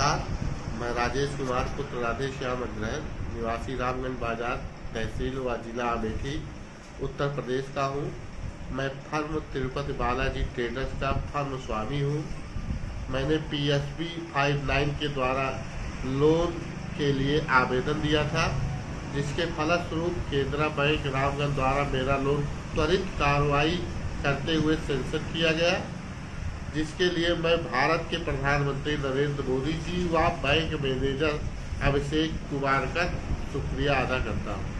नमस्कार, मैं राजेश कुमार, पुत्र राधे श्याम अग्रहण निवासी रामगंज बाज़ार, तहसील व जिला अमेठी उत्तर प्रदेश का हूँ। मैं फर्म तिरुपति बालाजी ट्रेडर्स का फर्म स्वामी हूँ। मैंने P S B five nine के द्वारा लोन के लिए आवेदन दिया था, जिसके फलस्वरूप केंद्रा बैंक रामगंज द्वारा मेरा लोन त्वरित कार्रवाई करते हुए सेंशन किया गया। जिसके लिए मैं भारत के प्रधानमंत्री नरेंद्र मोदी जी व बैंक मैनेजर अभिषेक कुमार का शुक्रिया अदा करता हूँ।